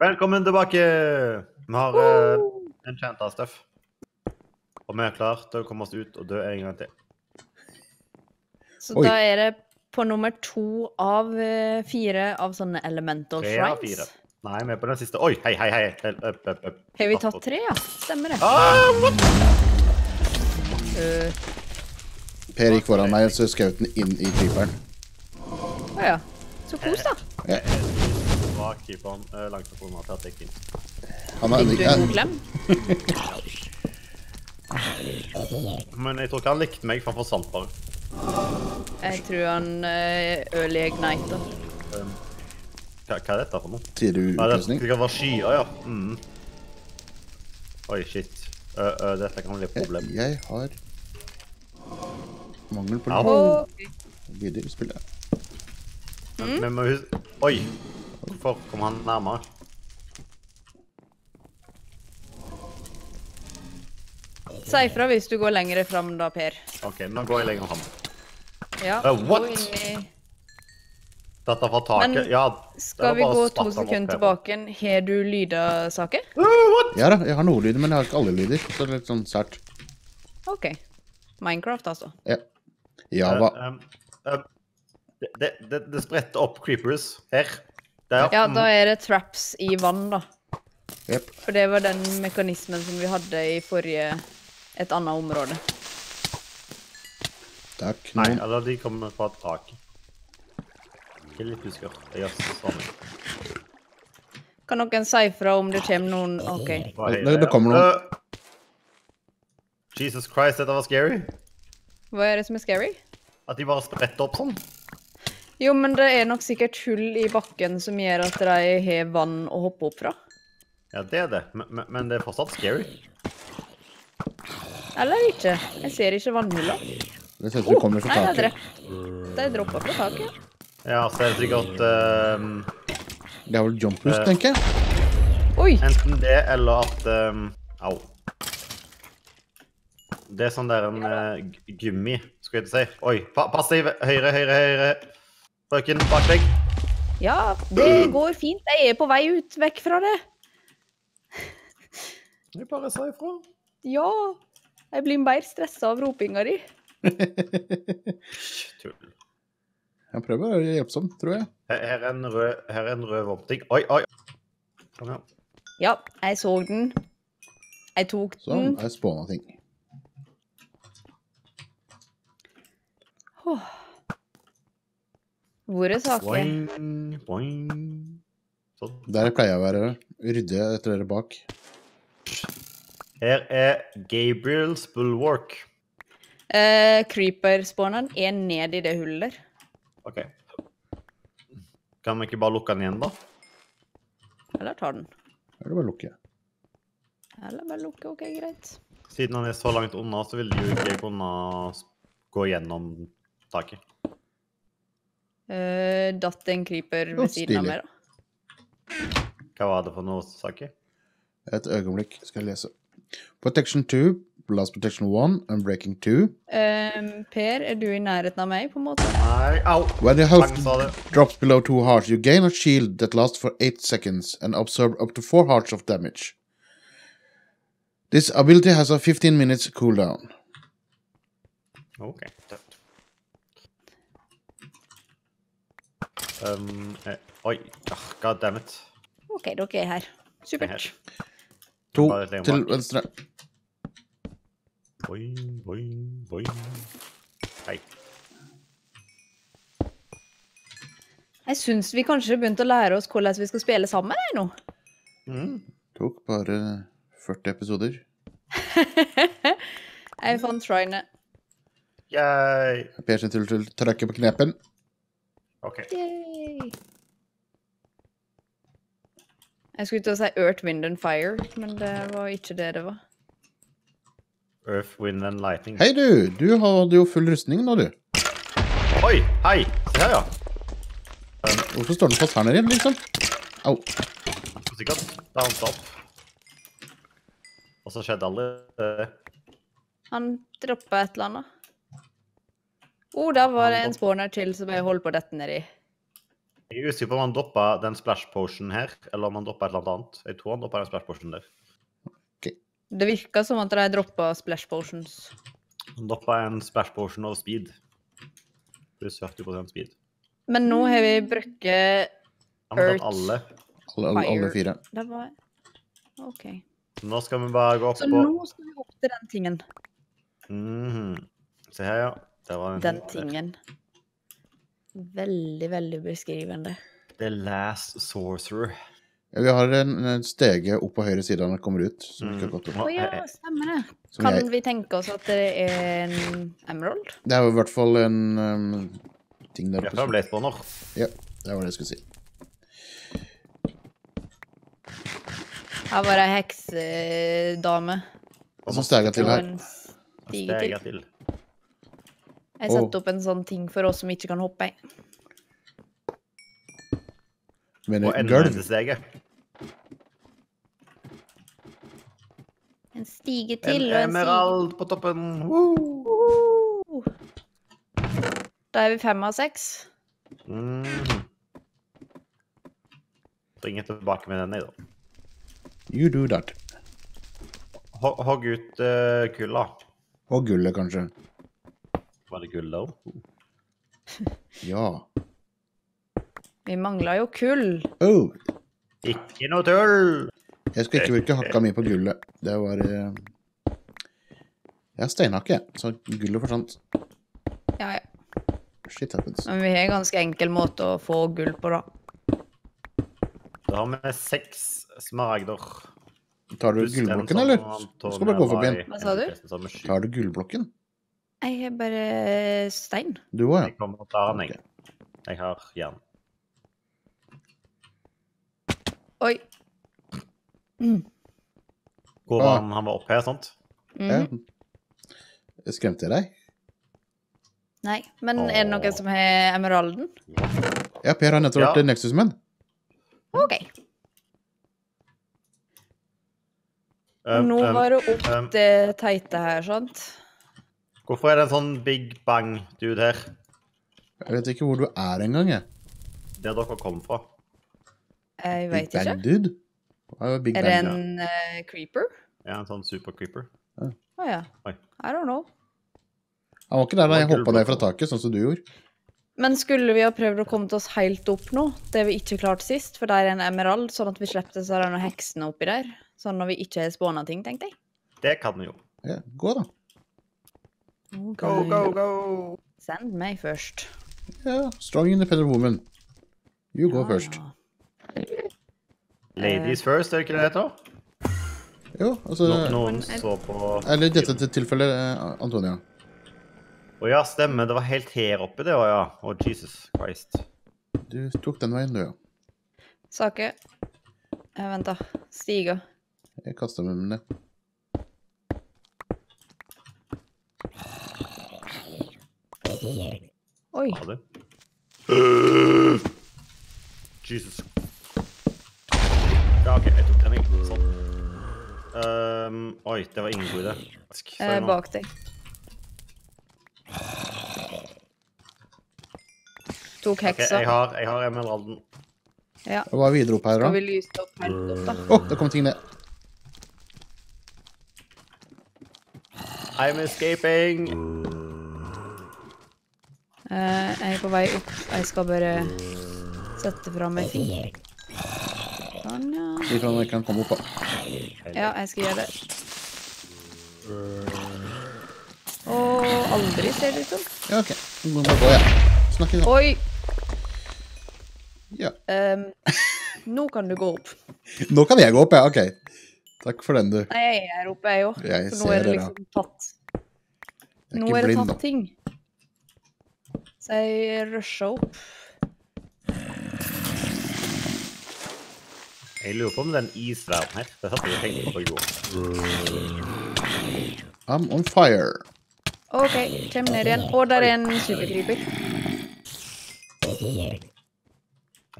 Velkommen tilbake! Vi har uh, en kjent av Steff. Og vi er klare til å komme oss ut og dø en gang til. Så Oi. da er det på nummer to av uh, fire av sånne elemental Tre av fire. shrines. Nei, vi er på den siste. Oi, hei, hei, hei. Hel, Up, up, up. Har vi tatt tre, ja? Stemmer det. Ah? Øh, Per gikk foran meg, og så skjøt han inn i creeperen. Å ja. Så kos, da. Ja. Var keeperen uh, langt nok unna til at jeg gikk inn. Han er Fikk du en god klem? Men jeg tror ikke han likte meg, for han forsvant bare. Jeg tror han uh, ødelegger igniter. Um, hva, hva er dette for noe? sier du Ja, det kan være skyer, ja. Mm. Oi, shit. Uh, uh, dette kan bli et problem. Jeg har mangel på Au. lyder i spillet. Men vi må huske Oi! Hvorfor kom han nærmere? Si ifra hvis du går lenger fram da, Per. OK, nå går jeg lenger fram. Ja, Uh, what? gå inn i Dette fra taket Men Ja. Skal vi gå to sekunder tilbake? Har du lyda saker? Uh, what? Ja da, jeg har noen lyder, men jeg har ikke alle lyder. Så det er litt sånn sært. OK. Minecraft, altså. Ja. Java. Uh, um, um, det, det, det, det spretter opp creepers her. Der. Ja, Mm. da er det traps i vann, da. Yep. For det var den mekanismen som vi hadde i forrige Et annet område. Takk. Nei, eller de kommer fra taket. Ikke litt husker. Jeg gjør sammen. Kan noen si fra om det kommer noen OK. Det- det kommer noen. Jesus Christ, dette var scary. Hva er det som er scary? At de bare spretter opp sånn. Jo, men det er nok sikkert hull i bakken som gjør at de har vann å hoppe opp fra. Ja, det er det. Men, men, men det er fortsatt scary. Eller ikke. Jeg ser ikke vannhulla. Det ser ut som det kommer fra Nei, det er taket. drept. De droppa fra taket. Ja, så er det sikkert um, Det er vel jump boost, Eh. tenker jeg. Oi! enten det eller at um, Au. Det er sånn der en uh, gummi, skulle jeg til å si. Oi, pa passiv! Høyre, høyre, høyre. Frøken, bak. Ja, det går fint. Jeg er på vei ut vekk fra det. Du bare sa ifra. Ja. Jeg blir mer stressa av ropinga di. Tull. Jeg prøver å være hjelpsom, tror jeg. Her her er en rød, her er en rød våpning. Oi, oi. Kom ja. Ja, jeg så den. Jeg tok Sånn, den. jeg spåna ting. Åh. Hvor er saken? Boing, boing. Sånn. Der pleier jeg å være. Rydde etter dere bak. Her er Gabriels bulwark. Uh, Creeper-spawneren er ned i det hullet der. OK. Kan vi ikke bare lukke den igjen, da? Eller ta den. Eller bare lukke? Eller bare lukke. OK, greit. Siden han er så langt unna, så vil du ikke kunne gå gjennom taket. Eh, datt en creeper ved siden av meg, da. Hva var det for noe, Saki? Et øyeblikk skal jeg lese. Protection 2, Blast Protection 1, Unbreaking 2. Um, per, er du i nærheten av meg, på en måte? Nei, au! When your health drops below 2 hearts, you gain a shield that lasts for 8 seconds and absorb up to 4 hearts of damage. This ability has a 15 minutes cooldown. OK. Um, eh, oi. Oh, God damn it. OK, dere er her. Er Supert. her. 2 til venstre. Boing, boing, boing. Hei. Jeg syns vi kanskje begynte å lære oss hvordan vi skal spille sammen her nå. Mm. Tok bare 40 episoder. Jeg fant shrinet. Yay. Per sin tur til å trykke på knepen. OK. Yay. Jeg skulle til å si Earth, Wind and Fire, men det var ikke det det var. Earth, wind and lightning. Hei, du! Du hadde jo full rustning nå, du. Oi! Hei! Se her, ja. Hvorfor står den fast her nede, liksom? Au. Sikkert. Det er hans opp. Og så skjedde aldri det. Han droppa et eller annet. Å, oh, der var det en spawner til som jeg holdt på å dette nedi. Jeg er usikker på om han droppa den splash potion her, eller om han droppa et eller annet. Jeg tror han droppa den splash potion der. Det virka som at de droppa splash potions. Han droppa en splash potion over speed. Pluss 40 speed. Men nå har vi brukt Earth. alle. Alle, alle, alle Fire. Det var OK. Nå skal vi bare gå opp Så på nå skal vi opp til den tingen. Mhm. Se her, ja. Der var Den tingen. tingen. Veldig, veldig beskrivende. The Last Sorcerer. Ja, vi har en, en stege opp på høyre side når den kommer ut. Som ikke har gått opp. Oh, ja, stemmer det. Som Kan jeg, vi tenke oss at det er en emerald? det er jo i hvert fall en um, ting der Jeg oppe. Ja, det var det jeg skulle si. Her var ei heksedame. Og så stega til her. stige til. Jeg setter opp en sånn ting for oss som ikke kan hoppe. Med Og en enda gulv. en stege. En stige En til og en stige. emerald på toppen. Woo! Da er vi fem av seks. Mm. Springer tilbake med denne, da. You do that. Hogg ut uh, kulla. Og gullet, kanskje. Var det gull der? Ja. Vi mangla jo kull. Oh, Ikke noe tull! jeg skal ikke bruke hakka mi på gullet. Det var eh, Jeg har steinhakke, så gullet forsvant. Ja, ja. Shit happens. Men vi har en ganske enkel måte å få gull på, da. Da har vi seks smaragder. Tar du gullblokken, eller? Du Skal bare gå forbi den. Hva sa du? Tar du gullblokken? Jeg har bare stein. Du òg, Jeg kommer og tar den, jeg. Jeg har jern. Oi. Hvor Ah. var han? Han var oppe her, sant? ja. Mhm. Skremte jeg deg? Nei, men er det noen som har emeralden? Ja, Per har nettopp Ja. vært Nexus-menn. OK. Um, nå var det opp um, det teite her, sant? Hvorfor er det en sånn big bang-dude her? Jeg vet ikke hvor du er engang, jeg. Der dere kom fra? Jeg Big veit Bang-dude? Er Big Er det Bang? en uh, creeper? Ja, en sånn super creeper. Å ja. Oi. I don't know. Han var ikke der da jeg hoppa ned fra taket, sånn som du gjorde. Men skulle vi ha prøvd å komme til oss helt opp nå, det vi ikke klarte sist, for der er en emerald, sånn at vi slipper disse heksene oppi der? Sånn når vi ikke har spåna ting, tenkte jeg. Det kan vi jo. Ja, gå, da. Go, go, go! Send meg først. Ja, Strong independent woman. You go Ja, first. ja. Ladies first, er det ikke det det heter? Jo, altså No, noen så på Eller i dette til- tilfellet eh, Antonia. Å ja, stemmer. Det var helt her oppe, det òg, ja. Å, Jesus Christ. Du tok den veien, du, ja. Sake. Jeg vent, da. Stiger. Jeg kaster med mine. Oi. Ha det. Jesus. Ja, OK, jeg tok den, jeg. Sånn. Um, oi, det var ingen god idé. Eh, bak deg. Tok heksa. heksa. jeg har, jeg har emeralden. Ja. Hva er videre opp her, da? Skal vi lyse opp her, da? Å, det kom ting ned. I'm escaping! Uh, jeg er på vei opp. Jeg skal bare sette fra meg ting. Sånn, ja. Si fra når jeg kan komme opp. da. Ja, jeg skal gjøre det. Og aldri ser det ut som. Ja, OK. Nå må jeg gå, ja. Snakkes. Oi! Ja. Um, nå kan du gå opp. Nå kan jeg gå opp, ja. OK. Takk for den, du. Nei, jeg er oppe, jeg òg. Jeg For nå ser er det det, liksom tatt. Jeg er Nå ikke er det blind, tatt da. ting. Så jeg rusha opp. Jeg lurer på om den isverden her Det satt jeg og tenkte på i går. I'm on fire. OK, kjem ned igjen. Å, der er en supergriper.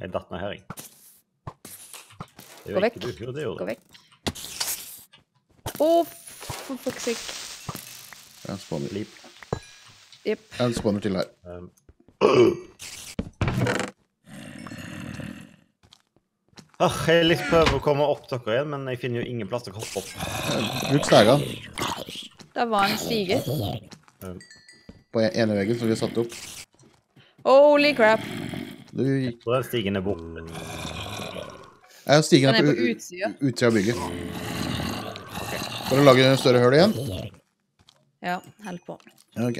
Jeg datt ned her, jeg. Gå vekk. det Gå vekk. Å, for fuck's sake. Jeg spawner. Sleep. Jepp. Jeg spawner til her. Um, Ah, jeg litt prøver å komme opp dere igjen, men jeg finner jo ingen plass til å hoppe opp. Bruk stegene Det var en stige. på ene veggen som vi har satt opp. Holy crap. Du gikk Så den stigen er borte. Stigen Den er på på utsida. utsida av bygget. For å lage større høl igjen? Ja, held på. Ja, ok.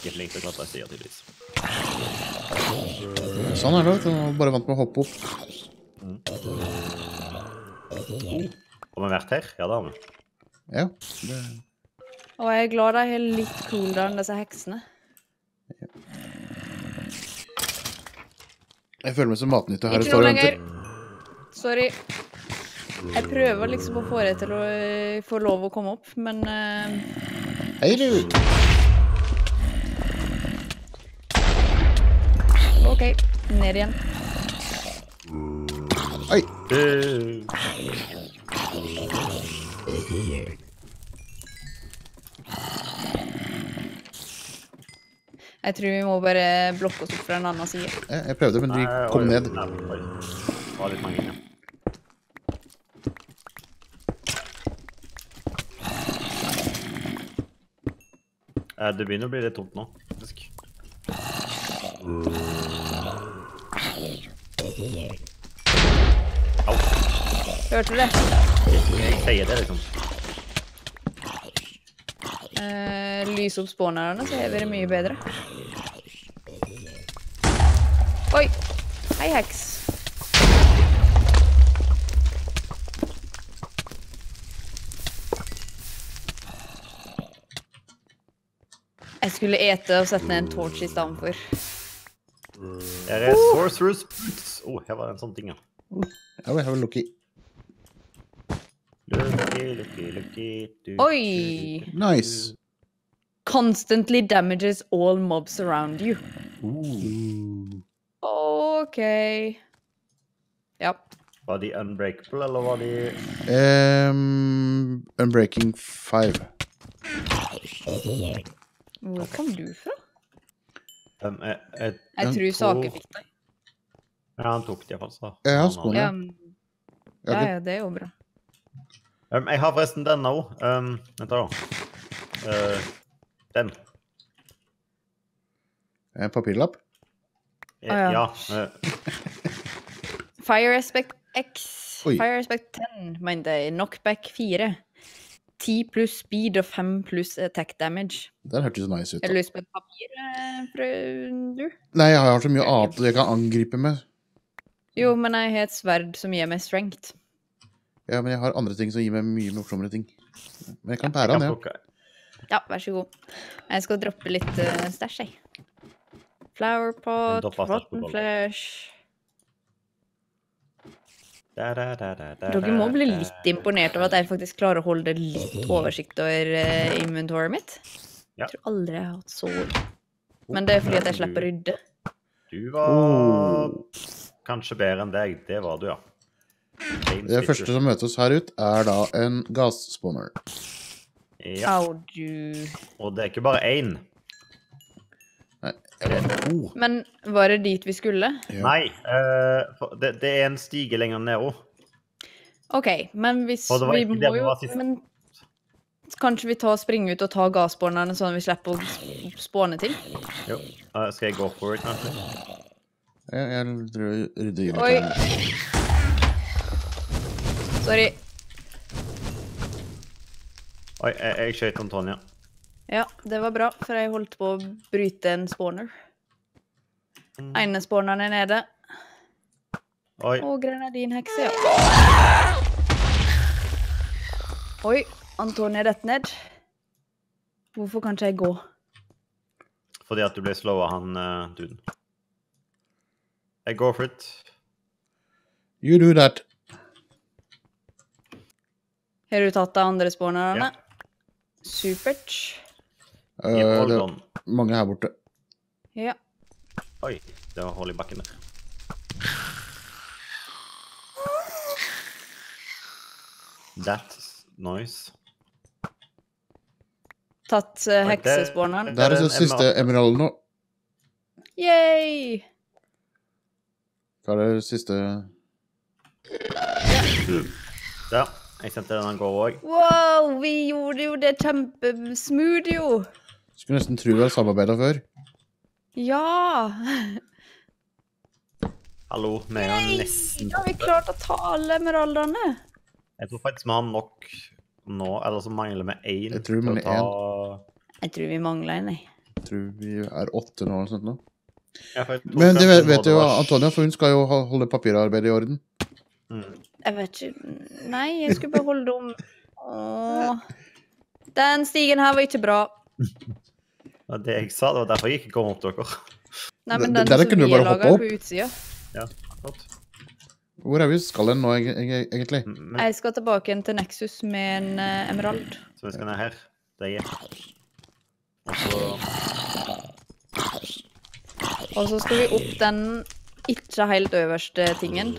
Ikke flink til å klatre stiger, tydeligvis. Sånn er det. du. Jeg Bare vant med å hoppe opp. Har vi vært her? Ja, det har vi. Ja. Det... Og jeg er glad de har litt cooldown, disse heksene. Jeg føler meg som matnyttig her. Ikke står noe og lenger. venter. Sorry. Jeg prøver liksom å få deg til å eh, få lov å komme opp, men uh... Hei, du! OK. Ned igjen. Oi! Jeg tror vi må bare blokke oss opp fra en annen side. Jeg, jeg prøvde, men vi kom ned. nei, oi. Det var litt mange, Det begynner å bli litt tomt nå, faktisk. Au. Hørte du det? Jeg sier det, liksom. Eh, lys opp spånerne, så hever det mye bedre. Oi! Hei, heks. Jeg skulle ete og sette ned en torch i stedet for. Her er Sorcerer's Boots. Å, her var det en sånn ting, ja. Jeg vil vel lucky. Lucky, lucky, lucky. Du, Oi! du, du, du. Nice. Constantly damages all mobs around you. OK. Ja. Var de unbreakable, eller var de Um, Unbreaking 5. Hvor kom du fra? um, jeg, jeg, Jeg tror Sake fikk deg. Ja, han tok det iallfall, så. Jeg har skoene. Ja, ja, ja, det er jo bra. Um, jeg har forresten denne òg. Um, vent, da. Uh, den. En papirlapp. Eh, ah, ja. ja. Fire Aspect X. Oi. Fire Aspect 10, mente jeg. Knockback 4. 10 pluss speed og 5 pluss attack damage. Den hørtes nice ut. Har du lyst på et papir, eh, du? Nei, jeg har så mye annet jeg kan angripe med. Jo, men jeg har et sverd som gir meg strength. Ja, men jeg har andre ting som gir meg mye morsommere ting. Men jeg kan bære den, ja. Ja, vær så god. Jeg skal droppe litt uh, stæsj, jeg. Flower pot, rotten flesh Da, da, da, da, da, Dere må bli litt imponert over at jeg faktisk klarer å holde litt oversikt over uh, inventoret mitt. Ja. Jeg tror aldri jeg har hatt så Men det er fordi at jeg slipper å rydde. Du var Oh. kanskje bedre enn deg. Det var du, ja. Det første som møter oss her ut, er da en gasspawner. Ja, og det er ikke bare én. To. Men var det dit vi skulle? Ja. Nei, Uh, det, det er en stige lenger ned òg. OK, men hvis vi må jo. Men kanskje vi tar springer ut og tar gassbornerne sånn at vi slipper å spåne til? Jo. Uh, skal jeg gå for it, kanskje? Jeg, jeg tror jeg rydder i Oi. Sorry. Oi, jeg, jeg skøyt Antonia. Ja, det var bra, for jeg holdt på å bryte en spawner. Ene spawneren er nede. Oi. Og grenadinhekse, ja. Oi, Antonia detter ned. Hvorfor kan ikke jeg gå? Fordi at du ble slow av han uh, duden. Jeg går for it. You do that. Har du tatt av andre spawnerne? Ja. Supert. I det er mange her borte. Ja. Oi, det var hull i bakken der. That's noise. Tatt uh, Oi, det- Der er den siste emeralden nå. Yay! Hva er det siste Ja, jeg sendte den han går òg. Wow, vi gjorde jo det kjempesmooth, jo. Skulle nesten tro vi hadde samarbeida før. Ja! Hallo, vi er jo nesten Da har vi klart å ta alle emeraldene. Jeg tror faktisk vi har nok nå, eller så mangler vi én. Jeg tror vi mangler ta- Jeg tror vi mangler en, jeg. Jeg tror vi er åtte nå eller noe sånt nå. Ja, Men det vet, vet jo Antonia, for hun skal jo holde papirarbeidet i orden. Mm. Jeg vet ikke Nei, jeg skulle bare holde om Åh. Den stigen her var ikke bra. Det var det jeg sa, det var derfor jeg ikke kom opp til dere. Nei, men Den- den den som kunne du vi laga hoppe opp. på utsida. Ja, flott. Hvor er vi skal hen nå, eg- eg- egentlig? Jeg skal tilbake igjen til Nexus med en uh, emerald. så vi skal ned her. Det er jeg. Og så Og så skal vi opp den ikke helt øverste tingen.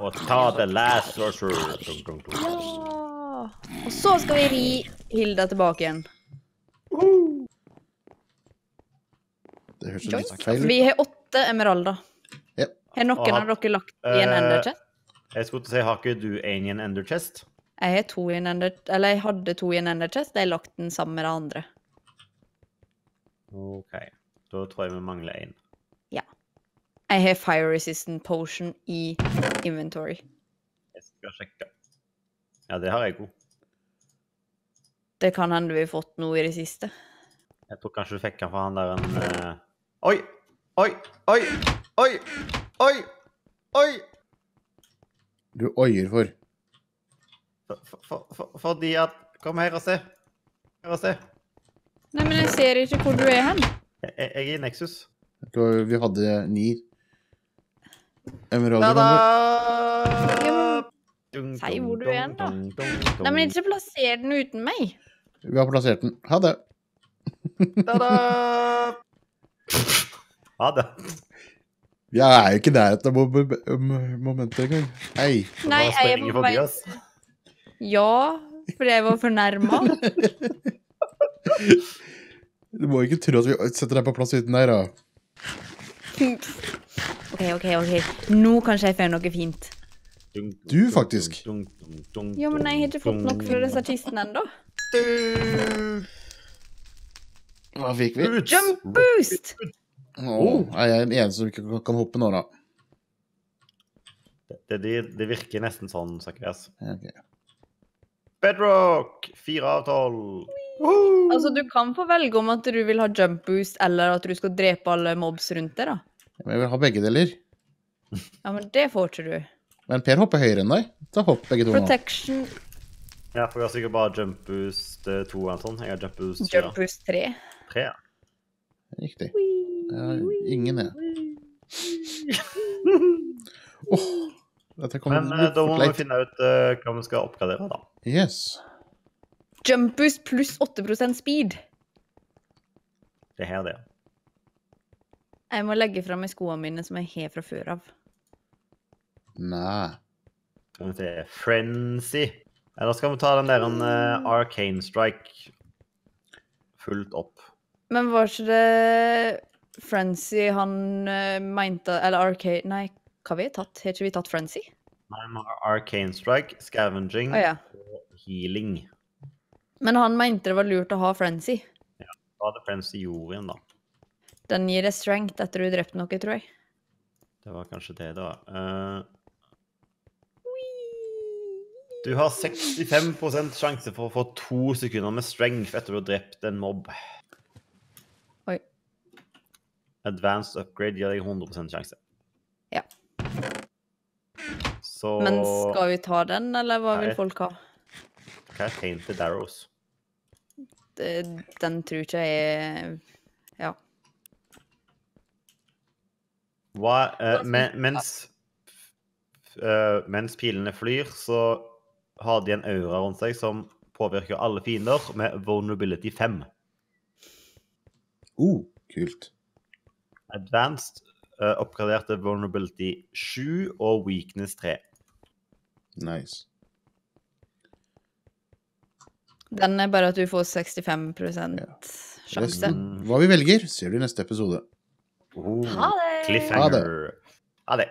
Og ta the last sorcerer. Dun, dun, dun. Ja! Og så skal vi ri Hilda tilbake igjen. Det høres litt feil ut. Vi har åtte emeralder. Ja. Har noen av dere lagt i en Eh, ender chest? Jeg skulle til å si, har ikke du en i en ender chest? Jeg har to i en ender Eller jeg hadde to i en ender chest. Jeg har lagt den sammen med det andre. OK. Da tror jeg vi mangler én. Jeg har fire resistant potion i inventory. Jeg skal sjekke. Ja, det har jeg òg. Det kan hende vi har fått noe i det siste. Jeg tror kanskje du fikk den fra han der en uh... Oi! Oi! Oi! Oi! Oi! Oi! Du oier for. For, for, for, for, fordi at Kom her og se. Her og se. Nei, men jeg ser ikke hvor du er hen. Jeg, jeg jeg er i Nexus. Da Vi hadde ni emeralder. Si hvor du er da. Nei, men ikke plasser den uten meg. Vi har plassert den. Ha det. Ta-da! Ha det. Jeg er jo ikke i nærheten av mo- mo- momentet engang. Hei. Nei, jeg er på vei. Ja, fordi jeg var fornærma. Du må ikke tro at vi setter deg på plass uten deg, da. OK, OK, OK. Nå kanskje jeg får noe fint. Du, faktisk. Ja, men jeg har ikke fått nok fra disse artistene ennå. Hva fikk vi? Jump boost! Er jeg den eneste som ikke kan- hoppe nå, da? Det, det, det virker nesten sånn, Sakrias. Ja, ok. Bedrock! Fire av tolv. Altså, du kan få velge om at du vil ha jump boost, eller at du skal drepe alle mobs rundt deg, da. Men jeg vil ha begge deler. Ja, men det får ikke du. Men Per hopper høyere enn deg. Så hopp begge to nå. Protection Ja, for jeg har sikkert bare jump boost eh, to eller sånn. Jeg har jump boost fire. jump boost 3. Tre. ja. Riktig. Jeg har ingen, jeg. Åh, dette kommer Men eh, da må vi finne ut uh, hva vi skal oppgradere, da. Yes. Jumpus pluss 8 speed. Det har det. Jeg må legge fra meg skoene mine som jeg har fra før av. Nei. Skal vi se Frenzy. Eller skal vi ta den der en uh, Arcane Strike fullt opp? Men var ikke det Frenzy han uh, mente Eller Arcane Nei, hva vi tatt? Har ikke vi tatt Frenzy? Nei, vi har Arcane Strike, Scavenging oh, ja. Healing. Men han mente det var lurt å ha Frenzy. Da hadde Frenzy gjort igjen, da. Den gir deg strength etter du har drept noe, tror jeg. Det var kanskje det, da. Uh, du har 65 sjanse for å få to sekunder med strength etter du har drept en mobb. Oi. Advanced upgrade gir deg 100% sjanse. Ja. Så Men skal vi ta den, eller hva vil folk ha? Hva er Tainted Arrows? Det, den tror ikke jeg er Ja. Hva, uh, men, mens uh, Mens pilene flyr, så har de en aura rundt seg som påvirker alle fiender med vulnerability 5. Uh, kult. Advanced uh, oppgraderte vulnerability 7 og weakness 3. Nice. Den er bare at du får 65 Ja. sjanse. Resten, hva vi velger, ser du i neste episode. Oh, Ha det! Cliffhanger. Ha det.